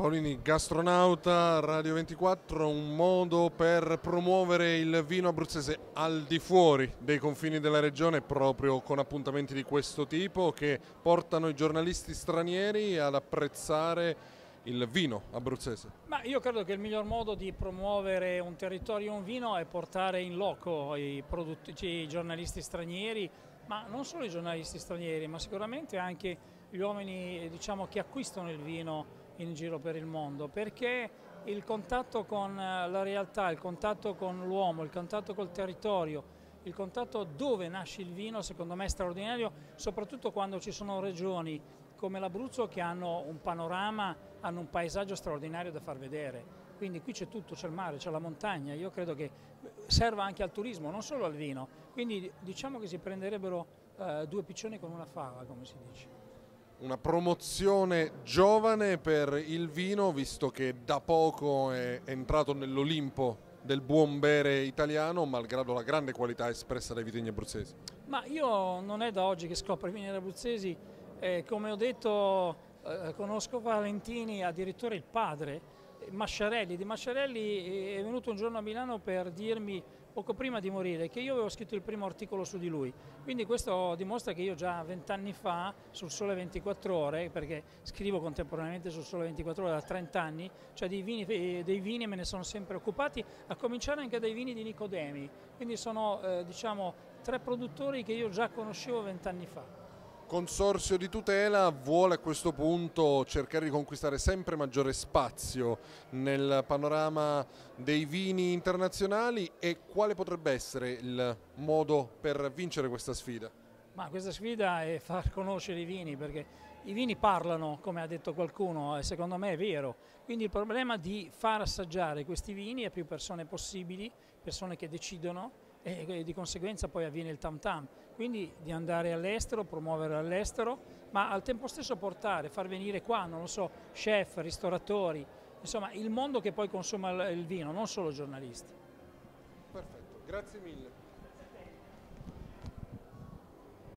Paolini, gastronauta, Radio 24, un modo per promuovere il vino abruzzese al di fuori dei confini della regione proprio con appuntamenti di questo tipo che portano i giornalisti stranieri ad apprezzare il vino abruzzese? Ma io credo che il miglior modo di promuovere un territorio e un vino è portare in loco i, i giornalisti stranieri, ma non solo i giornalisti stranieri, ma sicuramente anche gli uomini diciamo, che acquistano il vino in giro per il mondo, perché il contatto con eh, la realtà, il contatto con l'uomo, il contatto col territorio, il contatto dove nasce il vino secondo me è straordinario, soprattutto quando ci sono regioni come l'Abruzzo che hanno un panorama, hanno un paesaggio straordinario da far vedere. Quindi qui c'è tutto, c'è il mare, c'è la montagna, io credo che serva anche al turismo, non solo al vino. Quindi diciamo che si prenderebbero eh, due piccioni con una fava, come si dice una promozione giovane per il vino, visto che da poco è entrato nell'Olimpo del buon bere italiano, malgrado la grande qualità espressa dai vitigni abruzzesi? Ma io non è da oggi che scopro i vitigni abruzzesi, eh, come ho detto eh, conosco Valentini, addirittura il padre, Masciarelli. Di Masciarelli è venuto un giorno a Milano per dirmi poco prima di morire che io avevo scritto il primo articolo su di lui. Quindi questo dimostra che io già vent'anni fa sul Sole 24 Ore, perché scrivo contemporaneamente sul Sole 24 Ore da 30 anni, cioè dei vini, dei vini me ne sono sempre occupati, a cominciare anche dai vini di Nicodemi. Quindi sono eh, diciamo, tre produttori che io già conoscevo vent'anni fa. Consorzio di tutela vuole a questo punto cercare di conquistare sempre maggiore spazio nel panorama dei vini internazionali e quale potrebbe essere il modo per vincere questa sfida? Ma questa sfida è far conoscere i vini perché i vini parlano, come ha detto qualcuno, e secondo me è vero. Quindi il problema di far assaggiare questi vini a più persone possibili, persone che decidono e di conseguenza poi avviene il tam tam. Quindi di andare all'estero, promuovere all'estero, ma al tempo stesso portare, far venire qua, non lo so, chef, ristoratori, insomma il mondo che poi consuma il vino, non solo giornalisti. Perfetto, grazie mille.